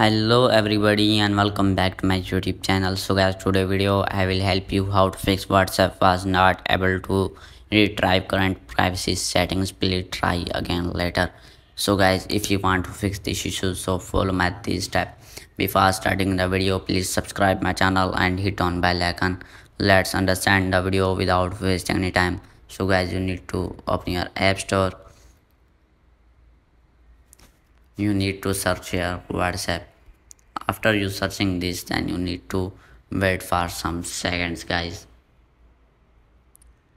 hello everybody and welcome back to my youtube channel. So guys today video i will help you how to fix whatsapp was not able to retrieve current privacy settings. Please try again later. So guys if you want to fix this issue so follow my this step. Before starting the video please subscribe my channel and hit on bell icon. Let's understand the video without wasting any time. So guys you need to open your app store. You need to search your whatsapp after you searching this then you need to wait for some seconds guys.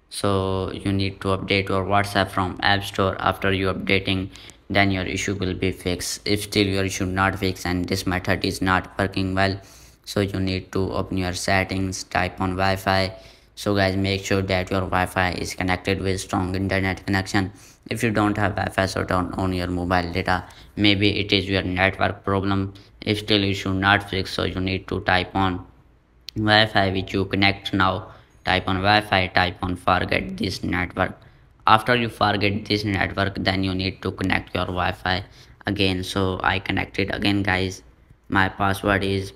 So you need to update your whatsapp from app store. After you updating then your issue will be fixed. If still your issue not fixed and this method is not working well so you need to open your settings type on wi-fi so guys make sure that your wi-fi is connected with strong internet connection. If you don't have wi-fi so turn on your mobile data. Maybe it is your network problem. If still you should not fix so you need to type on wi-fi which you connect now. Type on wi-fi type on forget this network. After you forget this network then you need to connect your wi-fi again. So i connected again guys. My password is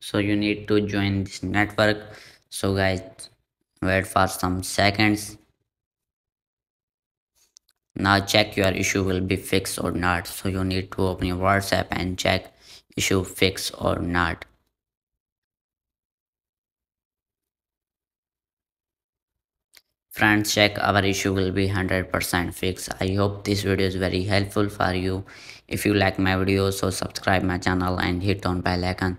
so you need to join this network. So guys wait for some seconds. Now check your issue will be fixed or not. So you need to open your whatsapp and check issue fixed or not. Friends check our issue will be 100% fixed. I hope this video is very helpful for you. If you like my video so subscribe my channel and hit on bell icon